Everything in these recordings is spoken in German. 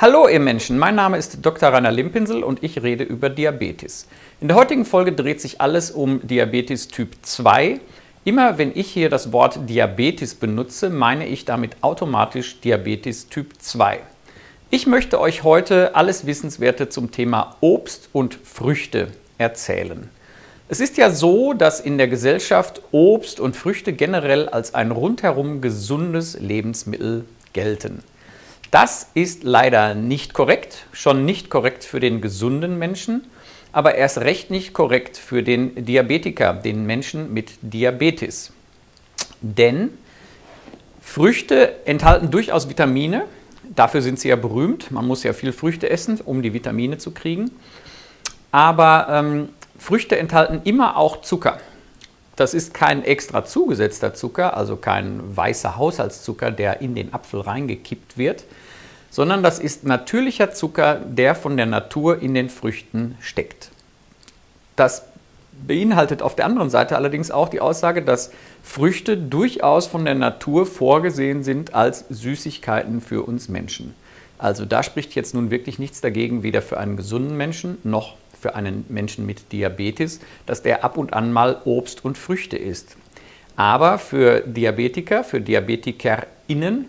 Hallo ihr Menschen, mein Name ist Dr. Rainer Limpinsel und ich rede über Diabetes. In der heutigen Folge dreht sich alles um Diabetes Typ 2. Immer wenn ich hier das Wort Diabetes benutze, meine ich damit automatisch Diabetes Typ 2. Ich möchte euch heute alles Wissenswerte zum Thema Obst und Früchte erzählen. Es ist ja so, dass in der Gesellschaft Obst und Früchte generell als ein rundherum gesundes Lebensmittel gelten. Das ist leider nicht korrekt, schon nicht korrekt für den gesunden Menschen, aber erst recht nicht korrekt für den Diabetiker, den Menschen mit Diabetes. Denn Früchte enthalten durchaus Vitamine, dafür sind sie ja berühmt. Man muss ja viel Früchte essen, um die Vitamine zu kriegen. Aber ähm, Früchte enthalten immer auch Zucker. Das ist kein extra zugesetzter Zucker, also kein weißer Haushaltszucker, der in den Apfel reingekippt wird, sondern das ist natürlicher Zucker, der von der Natur in den Früchten steckt. Das beinhaltet auf der anderen Seite allerdings auch die Aussage, dass Früchte durchaus von der Natur vorgesehen sind als Süßigkeiten für uns Menschen. Also da spricht jetzt nun wirklich nichts dagegen, weder für einen gesunden Menschen noch für einen Menschen mit Diabetes, dass der ab und an mal Obst und Früchte isst. Aber für Diabetiker, für DiabetikerInnen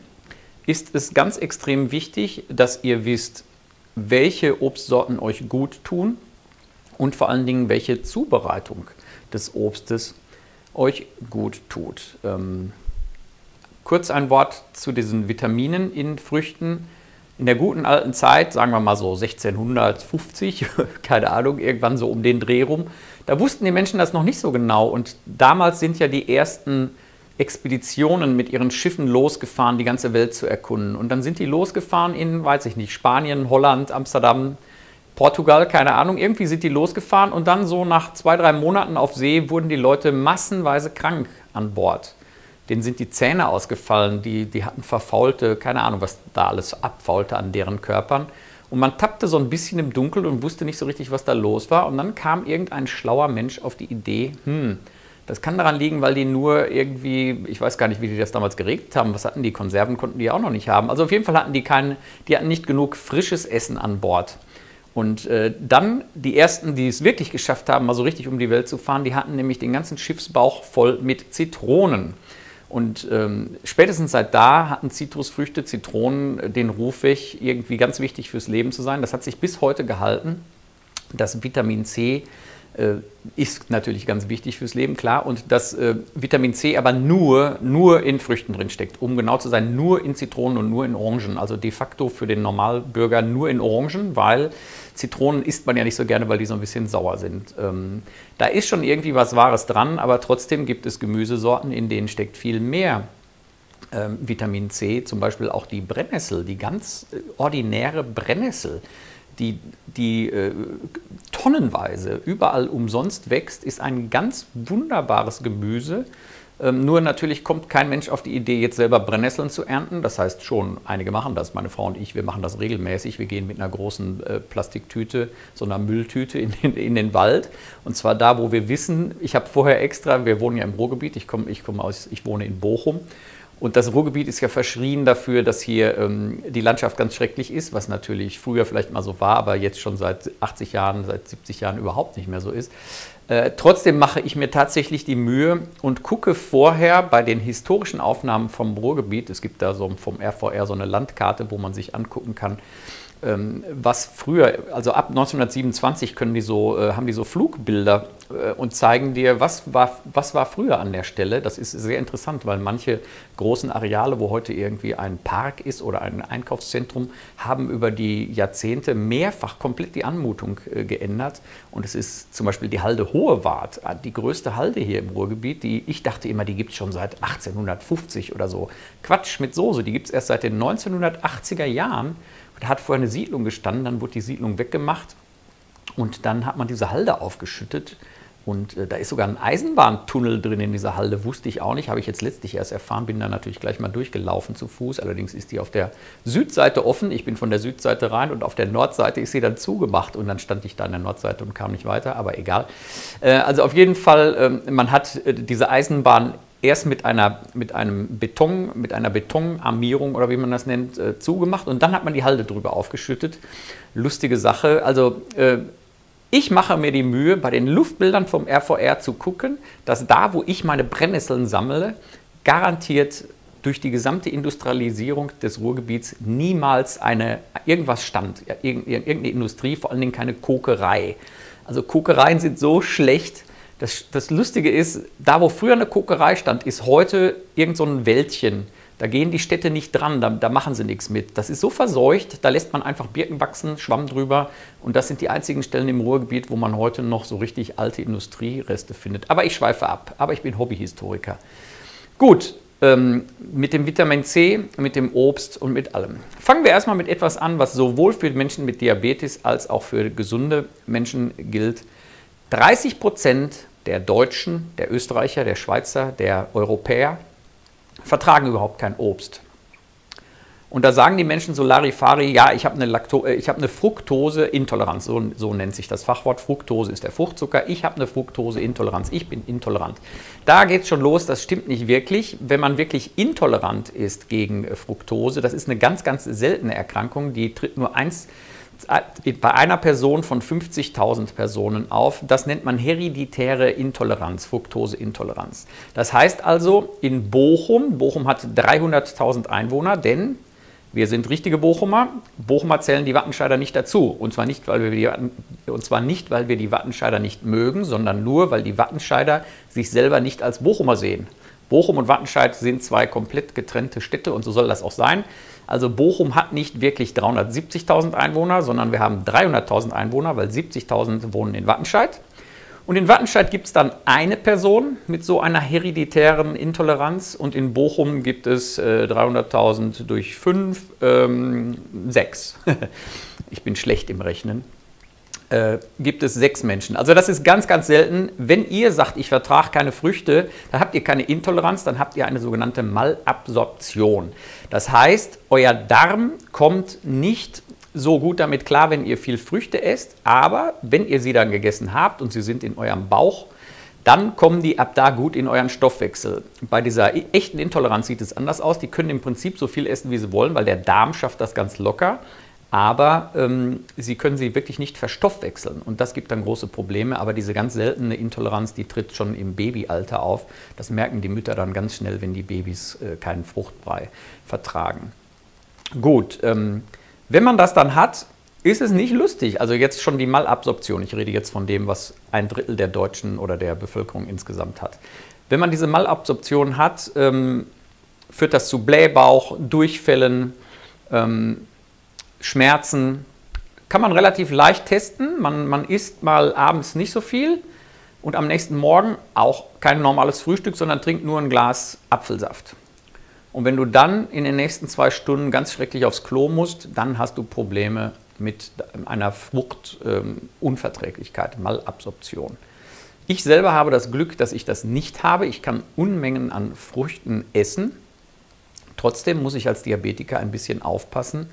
ist es ganz extrem wichtig, dass ihr wisst, welche Obstsorten euch gut tun und vor allen Dingen, welche Zubereitung des Obstes euch gut tut. Ähm, kurz ein Wort zu diesen Vitaminen in Früchten. In der guten alten Zeit, sagen wir mal so 1650, keine Ahnung, irgendwann so um den Dreh rum, da wussten die Menschen das noch nicht so genau. Und damals sind ja die ersten Expeditionen mit ihren Schiffen losgefahren, die ganze Welt zu erkunden. Und dann sind die losgefahren in, weiß ich nicht, Spanien, Holland, Amsterdam, Portugal, keine Ahnung. Irgendwie sind die losgefahren und dann so nach zwei, drei Monaten auf See wurden die Leute massenweise krank an Bord denen sind die Zähne ausgefallen, die, die hatten verfaulte, keine Ahnung, was da alles abfaulte an deren Körpern. Und man tappte so ein bisschen im Dunkeln und wusste nicht so richtig, was da los war. Und dann kam irgendein schlauer Mensch auf die Idee, hm, das kann daran liegen, weil die nur irgendwie, ich weiß gar nicht, wie die das damals geregelt haben. Was hatten die? Konserven konnten die auch noch nicht haben. Also auf jeden Fall hatten die kein, die hatten nicht genug frisches Essen an Bord. Und äh, dann die ersten, die es wirklich geschafft haben, mal so richtig um die Welt zu fahren, die hatten nämlich den ganzen Schiffsbauch voll mit Zitronen. Und ähm, spätestens seit da hatten Zitrusfrüchte, Zitronen den Ruf weg, irgendwie ganz wichtig fürs Leben zu sein. Das hat sich bis heute gehalten. Das Vitamin C äh, ist natürlich ganz wichtig fürs Leben, klar. Und dass äh, Vitamin C aber nur, nur in Früchten drin steckt. Um genau zu sein, nur in Zitronen und nur in Orangen. Also de facto für den Normalbürger nur in Orangen, weil Zitronen isst man ja nicht so gerne, weil die so ein bisschen sauer sind. Ähm, da ist schon irgendwie was Wahres dran, aber trotzdem gibt es Gemüsesorten, in denen steckt viel mehr ähm, Vitamin C, zum Beispiel auch die Brennnessel, die ganz äh, ordinäre Brennnessel die, die äh, tonnenweise überall umsonst wächst, ist ein ganz wunderbares Gemüse. Ähm, nur natürlich kommt kein Mensch auf die Idee, jetzt selber Brennnesseln zu ernten. Das heißt schon, einige machen das, meine Frau und ich, wir machen das regelmäßig. Wir gehen mit einer großen äh, Plastiktüte, so einer Mülltüte in den, in den Wald. Und zwar da, wo wir wissen, ich habe vorher extra, wir wohnen ja im Ruhrgebiet, ich, komm, ich, komm aus, ich wohne in Bochum. Und das Ruhrgebiet ist ja verschrien dafür, dass hier ähm, die Landschaft ganz schrecklich ist, was natürlich früher vielleicht mal so war, aber jetzt schon seit 80 Jahren, seit 70 Jahren überhaupt nicht mehr so ist. Äh, trotzdem mache ich mir tatsächlich die Mühe und gucke vorher bei den historischen Aufnahmen vom Ruhrgebiet, es gibt da so vom RVR so eine Landkarte, wo man sich angucken kann, was früher, also ab 1927 können die so, äh, haben die so Flugbilder äh, und zeigen dir, was war, was war früher an der Stelle. Das ist sehr interessant, weil manche großen Areale, wo heute irgendwie ein Park ist oder ein Einkaufszentrum, haben über die Jahrzehnte mehrfach komplett die Anmutung äh, geändert. Und es ist zum Beispiel die Halde Hohewart, die größte Halde hier im Ruhrgebiet, die ich dachte immer, die gibt es schon seit 1850 oder so. Quatsch mit Soße, die gibt es erst seit den 1980er Jahren. Da hat vorher eine Siedlung gestanden, dann wurde die Siedlung weggemacht und dann hat man diese Halde aufgeschüttet. Und äh, da ist sogar ein Eisenbahntunnel drin in dieser Halde, wusste ich auch nicht, habe ich jetzt letztlich erst erfahren, bin da natürlich gleich mal durchgelaufen zu Fuß. Allerdings ist die auf der Südseite offen, ich bin von der Südseite rein und auf der Nordseite ist sie dann zugemacht und dann stand ich da an der Nordseite und kam nicht weiter, aber egal. Äh, also auf jeden Fall, äh, man hat äh, diese Eisenbahn erst mit einer, mit einem Beton, mit einer Betonarmierung oder wie man das nennt, äh, zugemacht und dann hat man die Halde drüber aufgeschüttet. Lustige Sache. Also äh, ich mache mir die Mühe, bei den Luftbildern vom RVR zu gucken, dass da, wo ich meine Brennnesseln sammle, garantiert durch die gesamte Industrialisierung des Ruhrgebiets niemals eine, irgendwas stand, irgendeine Industrie, vor allen Dingen keine Kokerei. Also Kokereien sind so schlecht. Das, das Lustige ist, da wo früher eine Kokerei stand, ist heute irgend so ein Wäldchen. Da gehen die Städte nicht dran, da, da, machen sie nichts mit. Das ist so verseucht, da lässt man einfach Birken wachsen, Schwamm drüber. Und das sind die einzigen Stellen im Ruhrgebiet, wo man heute noch so richtig alte Industriereste findet. Aber ich schweife ab, aber ich bin Hobbyhistoriker. Gut, ähm, mit dem Vitamin C, mit dem Obst und mit allem. Fangen wir erstmal mit etwas an, was sowohl für Menschen mit Diabetes als auch für gesunde Menschen gilt. 30 Prozent der Deutschen, der Österreicher, der Schweizer, der Europäer vertragen überhaupt kein Obst. Und da sagen die Menschen so Larifari, ja, ich habe eine, Lacto äh, hab eine Fructoseintoleranz, so, so nennt sich das Fachwort. Fructose ist der Fruchtzucker. Ich habe eine Fructoseintoleranz, ich bin intolerant. Da geht es schon los, das stimmt nicht wirklich. Wenn man wirklich intolerant ist gegen äh, Fructose, das ist eine ganz, ganz seltene Erkrankung, die tritt nur eins bei einer Person von 50.000 Personen auf. Das nennt man hereditäre Intoleranz, Fructoseintoleranz. Das heißt also, in Bochum, Bochum hat 300.000 Einwohner, denn wir sind richtige Bochumer. Bochumer zählen die Wattenscheider nicht dazu. Und zwar nicht, weil wir die, und zwar nicht, weil wir die Wattenscheider nicht mögen, sondern nur, weil die Wattenscheider sich selber nicht als Bochumer sehen. Bochum und Wattenscheid sind zwei komplett getrennte Städte und so soll das auch sein. Also Bochum hat nicht wirklich 370.000 Einwohner, sondern wir haben 300.000 Einwohner, weil 70.000 wohnen in Wattenscheid. Und in Wattenscheid gibt es dann eine Person mit so einer hereditären Intoleranz und in Bochum gibt es äh, 300.000 durch 5, ähm, 6. ich bin schlecht im Rechnen. Äh, gibt es sechs Menschen. Also das ist ganz, ganz selten. Wenn ihr sagt, ich vertrage keine Früchte, dann habt ihr keine Intoleranz, dann habt ihr eine sogenannte Malabsorption. Das heißt, euer Darm kommt nicht so gut damit klar, wenn ihr viel Früchte esst, aber wenn ihr sie dann gegessen habt und sie sind in eurem Bauch, dann kommen die ab da gut in euren Stoffwechsel. Bei dieser echten Intoleranz sieht es anders aus. Die können im Prinzip so viel essen, wie sie wollen, weil der Darm schafft das ganz locker. Aber ähm, sie können sie wirklich nicht verstoffwechseln und das gibt dann große Probleme. Aber diese ganz seltene Intoleranz, die tritt schon im Babyalter auf. Das merken die Mütter dann ganz schnell, wenn die Babys äh, keinen Fruchtbrei vertragen. Gut, ähm, wenn man das dann hat, ist es nicht lustig. Also jetzt schon die Malabsorption. Ich rede jetzt von dem, was ein Drittel der Deutschen oder der Bevölkerung insgesamt hat. Wenn man diese Malabsorption hat, ähm, führt das zu Blähbauch, Durchfällen, ähm, Schmerzen. Kann man relativ leicht testen. Man, man isst mal abends nicht so viel und am nächsten Morgen auch kein normales Frühstück, sondern trinkt nur ein Glas Apfelsaft. Und wenn du dann in den nächsten zwei Stunden ganz schrecklich aufs Klo musst, dann hast du Probleme mit einer Fruchtunverträglichkeit, ähm, Malabsorption. Ich selber habe das Glück, dass ich das nicht habe. Ich kann Unmengen an Früchten essen. Trotzdem muss ich als Diabetiker ein bisschen aufpassen,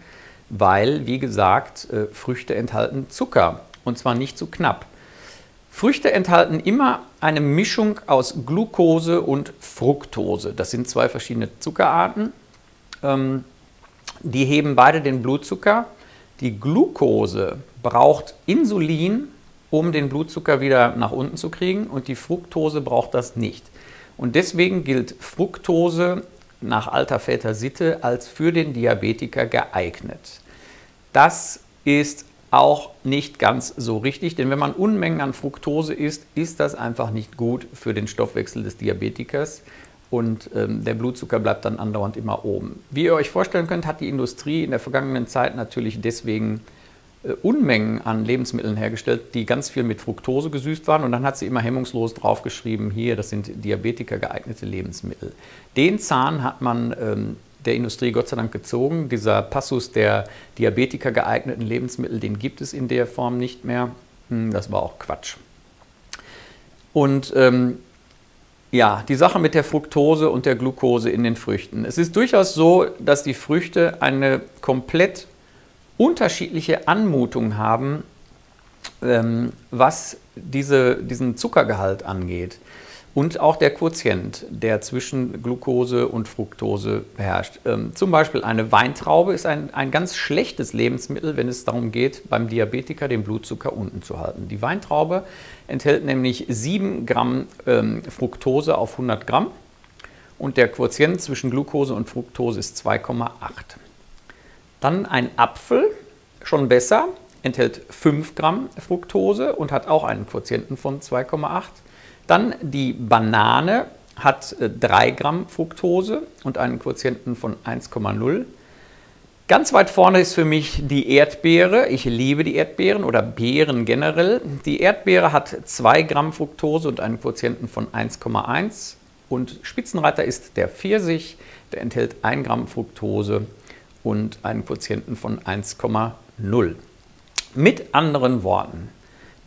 weil, wie gesagt, äh, Früchte enthalten Zucker und zwar nicht zu knapp. Früchte enthalten immer eine Mischung aus Glucose und Fructose. Das sind zwei verschiedene Zuckerarten. Ähm, die heben beide den Blutzucker. Die Glucose braucht Insulin, um den Blutzucker wieder nach unten zu kriegen und die Fructose braucht das nicht. Und deswegen gilt Fructose nach alter Väter Sitte als für den Diabetiker geeignet. Das ist auch nicht ganz so richtig, denn wenn man Unmengen an Fructose isst, ist das einfach nicht gut für den Stoffwechsel des Diabetikers und ähm, der Blutzucker bleibt dann andauernd immer oben. Wie ihr euch vorstellen könnt, hat die Industrie in der vergangenen Zeit natürlich deswegen Unmengen an Lebensmitteln hergestellt, die ganz viel mit Fructose gesüßt waren und dann hat sie immer hemmungslos draufgeschrieben, hier, das sind Diabetiker geeignete Lebensmittel. Den Zahn hat man ähm, der Industrie Gott sei Dank gezogen. Dieser Passus der Diabetiker geeigneten Lebensmittel, den gibt es in der Form nicht mehr. Hm, das war auch Quatsch. Und ähm, ja, die Sache mit der Fructose und der Glucose in den Früchten. Es ist durchaus so, dass die Früchte eine komplett unterschiedliche Anmutung haben, ähm, was diese, diesen Zuckergehalt angeht. und auch der Quotient, der zwischen Glucose und Fructose herrscht. Ähm, zum Beispiel eine Weintraube ist ein, ein ganz schlechtes Lebensmittel, wenn es darum geht, beim Diabetiker den Blutzucker unten zu halten. Die Weintraube enthält nämlich 7 Gramm ähm, Fructose auf 100 Gramm und der Quotient zwischen Glucose und Fructose ist 2,8. Dann ein Apfel, schon besser, enthält 5 Gramm Fructose und hat auch einen Quotienten von 2,8. Dann die Banane hat 3 äh, Gramm Fructose und einen Quotienten von 1,0. Ganz weit vorne ist für mich die Erdbeere. Ich liebe die Erdbeeren oder Beeren generell. Die Erdbeere hat 2 Gramm Fructose und einen Quotienten von 1,1. Und Spitzenreiter ist der Pfirsich, der enthält 1 Gramm Fructose und einen Quotienten von 1,0. Mit anderen Worten,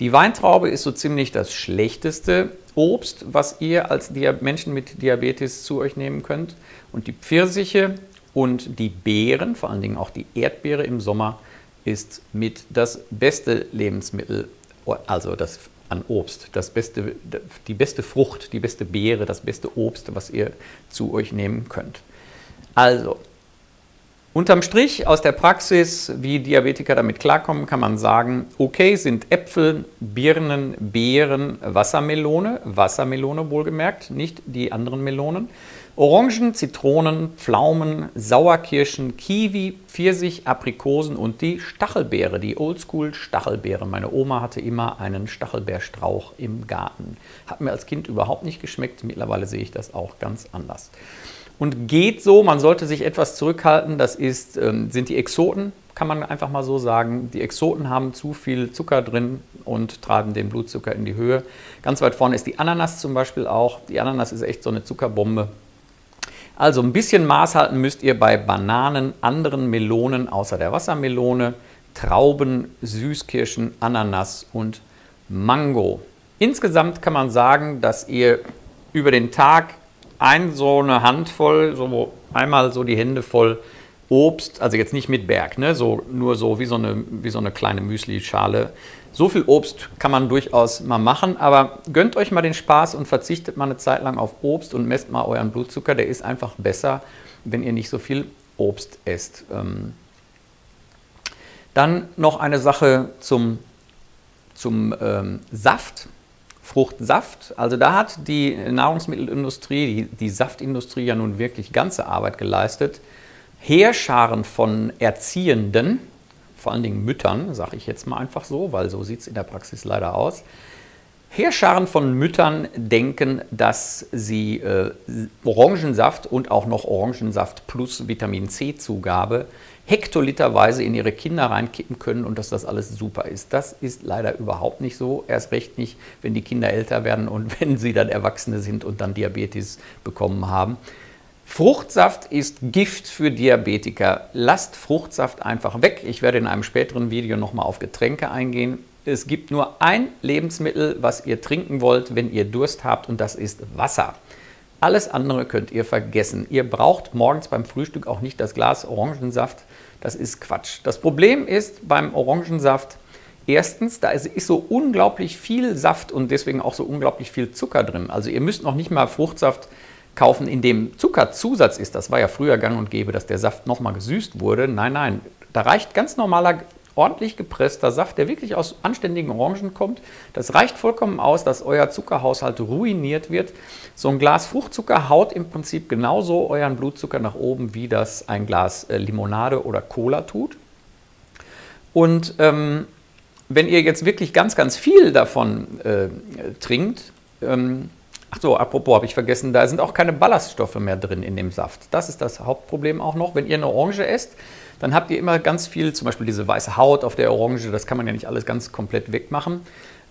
die Weintraube ist so ziemlich das schlechteste Obst, was ihr als Menschen mit Diabetes zu euch nehmen könnt. Und die Pfirsiche und die Beeren, vor allen Dingen auch die Erdbeere im Sommer, ist mit das beste Lebensmittel, also das an Obst, das beste, die beste Frucht, die beste Beere, das beste Obst, was ihr zu euch nehmen könnt. Also, Unterm Strich aus der Praxis, wie Diabetiker damit klarkommen, kann man sagen, okay sind Äpfel, Birnen, Beeren, Wassermelone, Wassermelone wohlgemerkt, nicht die anderen Melonen, Orangen, Zitronen, Pflaumen, Sauerkirschen, Kiwi, Pfirsich, Aprikosen und die Stachelbeere, die Oldschool Stachelbeere. Meine Oma hatte immer einen Stachelbeerstrauch im Garten. Hat mir als Kind überhaupt nicht geschmeckt, mittlerweile sehe ich das auch ganz anders und geht so. Man sollte sich etwas zurückhalten. Das ist, ähm, sind die Exoten, kann man einfach mal so sagen. Die Exoten haben zu viel Zucker drin und treiben den Blutzucker in die Höhe. Ganz weit vorne ist die Ananas zum Beispiel auch. Die Ananas ist echt so eine Zuckerbombe. Also ein bisschen Maß halten müsst ihr bei Bananen, anderen Melonen außer der Wassermelone, Trauben, Süßkirschen, Ananas und Mango. Insgesamt kann man sagen, dass ihr über den Tag ein so eine Handvoll, so einmal so die Hände voll Obst, also jetzt nicht mit Berg, ne, so, nur so wie so eine, wie so eine kleine Müsli-Schale. So viel Obst kann man durchaus mal machen, aber gönnt euch mal den Spaß und verzichtet mal eine Zeit lang auf Obst und messt mal euren Blutzucker. Der ist einfach besser, wenn ihr nicht so viel Obst esst. Ähm, dann noch eine Sache zum, zum ähm, Saft. Fruchtsaft. Also da hat die Nahrungsmittelindustrie, die, die Saftindustrie ja nun wirklich ganze Arbeit geleistet. Heerscharen von Erziehenden, vor allen Dingen Müttern, sage ich jetzt mal einfach so, weil so sieht es in der Praxis leider aus. Heerscharen von Müttern denken, dass sie äh, Orangensaft und auch noch Orangensaft plus Vitamin C-Zugabe hektoliterweise in ihre Kinder reinkippen können und dass das alles super ist. Das ist leider überhaupt nicht so. Erst recht nicht, wenn die Kinder älter werden und wenn sie dann Erwachsene sind und dann Diabetes bekommen haben. Fruchtsaft ist Gift für Diabetiker. Lasst Fruchtsaft einfach weg. Ich werde in einem späteren Video nochmal auf Getränke eingehen. Es gibt nur ein Lebensmittel, was ihr trinken wollt, wenn ihr Durst habt, und das ist Wasser. Alles andere könnt ihr vergessen. Ihr braucht morgens beim Frühstück auch nicht das Glas Orangensaft. Das ist Quatsch. Das Problem ist beim Orangensaft, erstens, da ist so unglaublich viel Saft und deswegen auch so unglaublich viel Zucker drin. Also ihr müsst noch nicht mal Fruchtsaft kaufen, in dem Zuckerzusatz ist. Das war ja früher gang und gäbe, dass der Saft nochmal gesüßt wurde. Nein, nein, da reicht ganz normaler ordentlich gepresster Saft, der wirklich aus anständigen Orangen kommt. Das reicht vollkommen aus, dass euer Zuckerhaushalt ruiniert wird. So ein Glas Fruchtzucker haut im Prinzip genauso euren Blutzucker nach oben, wie das ein Glas äh, Limonade oder Cola tut. Und ähm, wenn ihr jetzt wirklich ganz, ganz viel davon äh, trinkt, ähm, ach so, apropos, habe ich vergessen, da sind auch keine Ballaststoffe mehr drin in dem Saft. Das ist das Hauptproblem auch noch. Wenn ihr eine Orange esst, dann habt ihr immer ganz viel, zum Beispiel diese weiße Haut auf der Orange, das kann man ja nicht alles ganz komplett wegmachen.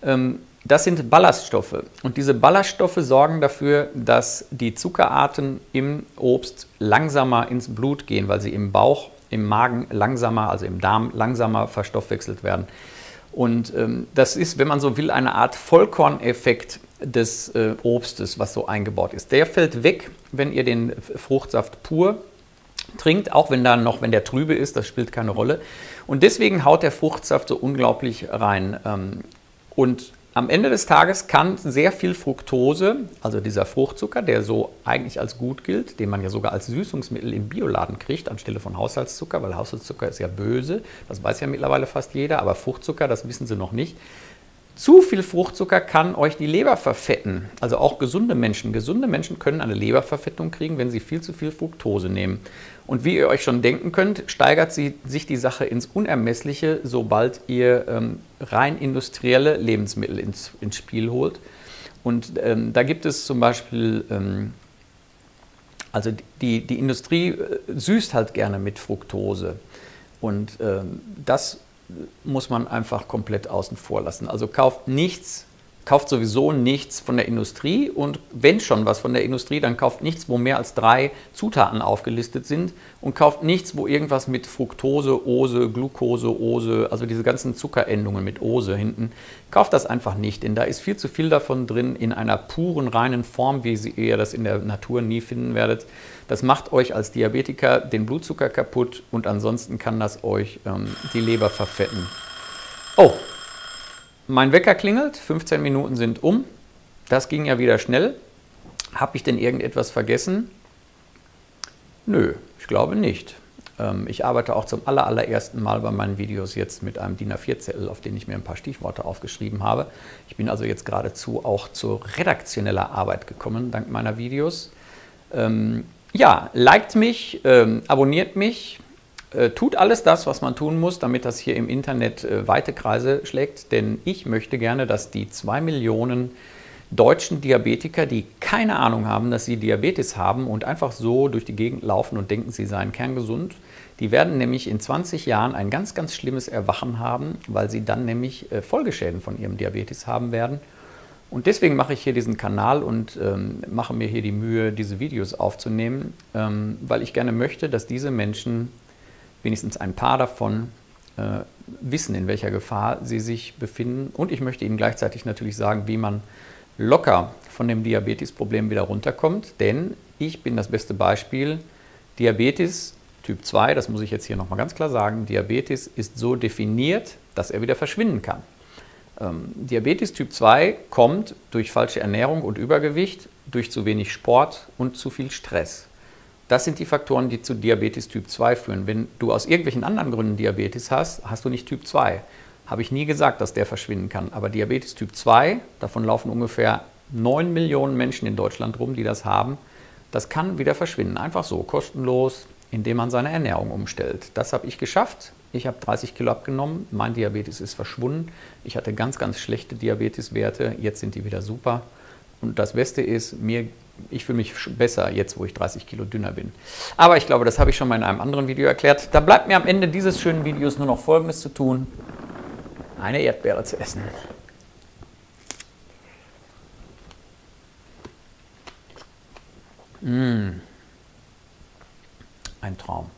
Ähm, das sind Ballaststoffe und diese Ballaststoffe sorgen dafür, dass die Zuckerarten im Obst langsamer ins Blut gehen, weil sie im Bauch, im Magen langsamer, also im Darm langsamer verstoffwechselt werden. Und ähm, das ist, wenn man so will, eine Art Vollkorneffekt des äh, Obstes, was so eingebaut ist. Der fällt weg, wenn ihr den Fruchtsaft pur trinkt, auch wenn dann noch, wenn der trübe ist, das spielt keine Rolle. Und deswegen haut der Fruchtsaft so unglaublich rein. Ähm, und am Ende des Tages kann sehr viel Fructose, also dieser Fruchtzucker, der so eigentlich als gut gilt, den man ja sogar als Süßungsmittel im Bioladen kriegt, anstelle von Haushaltszucker, weil Haushaltszucker ist ja böse, das weiß ja mittlerweile fast jeder, aber Fruchtzucker, das wissen sie noch nicht. Zu viel Fruchtzucker kann euch die Leber verfetten. Also auch gesunde Menschen. Gesunde Menschen können eine Leberverfettung kriegen, wenn sie viel zu viel Fructose nehmen. Und wie ihr euch schon denken könnt, steigert sie, sich die Sache ins Unermessliche, sobald ihr ähm, rein industrielle Lebensmittel ins, ins Spiel holt. Und ähm, da gibt es zum Beispiel, ähm, also die, die Industrie äh, süßt halt gerne mit Fructose. Und ähm, das muss man einfach komplett außen vor lassen. Also kauft nichts, kauft sowieso nichts von der Industrie und wenn schon was von der Industrie, dann kauft nichts, wo mehr als drei Zutaten aufgelistet sind und kauft nichts, wo irgendwas mit Fructose, Ose, Glucose, Ose, also diese ganzen Zuckerendungen mit Ose hinten, kauft das einfach nicht, denn da ist viel zu viel davon drin in einer puren, reinen Form, wie ihr das in der Natur nie finden werdet. Das macht euch als Diabetiker den Blutzucker kaputt und ansonsten kann das euch ähm, die Leber verfetten. Oh, mein Wecker klingelt, 15 Minuten sind um. Das ging ja wieder schnell. Habe ich denn irgendetwas vergessen? Nö, ich glaube nicht. Ähm, ich arbeite auch zum allerersten Mal bei meinen Videos jetzt mit einem DIN A4-Zettel, auf den ich mir ein paar Stichworte aufgeschrieben habe. Ich bin also jetzt geradezu auch zur redaktioneller Arbeit gekommen, dank meiner Videos. Ähm, ja, liked mich, ähm, abonniert mich, äh, tut alles das, was man tun muss, damit das hier im Internet äh, weite Kreise schlägt. Denn ich möchte gerne, dass die zwei Millionen deutschen Diabetiker, die keine Ahnung haben, dass sie Diabetes haben und einfach so durch die Gegend laufen und denken, sie seien kerngesund, die werden nämlich in 20 Jahren ein ganz, ganz schlimmes Erwachen haben, weil sie dann nämlich äh, Folgeschäden von ihrem Diabetes haben werden und deswegen mache ich hier diesen Kanal und ähm, mache mir hier die Mühe, diese Videos aufzunehmen, ähm, weil ich gerne möchte, dass diese Menschen, wenigstens ein paar davon, äh, wissen, in welcher Gefahr sie sich befinden. Und ich möchte ihnen gleichzeitig natürlich sagen, wie man locker von dem Diabetesproblem wieder runterkommt. Denn ich bin das beste Beispiel. Diabetes Typ 2, das muss ich jetzt hier nochmal ganz klar sagen, Diabetes ist so definiert, dass er wieder verschwinden kann. Ähm, Diabetes Typ 2 kommt durch falsche Ernährung und Übergewicht, durch zu wenig Sport und zu viel Stress. Das sind die Faktoren, die zu Diabetes Typ 2 führen. Wenn du aus irgendwelchen anderen Gründen Diabetes hast, hast du nicht Typ 2. Habe ich nie gesagt, dass der verschwinden kann. Aber Diabetes Typ 2, davon laufen ungefähr 9 Millionen Menschen in Deutschland rum, die das haben, das kann wieder verschwinden. Einfach so, kostenlos, indem man seine Ernährung umstellt. Das habe ich geschafft. Ich habe 30 Kilo abgenommen, mein Diabetes ist verschwunden. Ich hatte ganz, ganz schlechte Diabeteswerte, jetzt sind die wieder super. Und das Beste ist, mir, ich fühle mich besser jetzt, wo ich 30 Kilo dünner bin. Aber ich glaube, das habe ich schon mal in einem anderen Video erklärt. Da bleibt mir am Ende dieses schönen Videos nur noch Folgendes zu tun. Eine Erdbeere zu essen. Mmh. Ein Traum.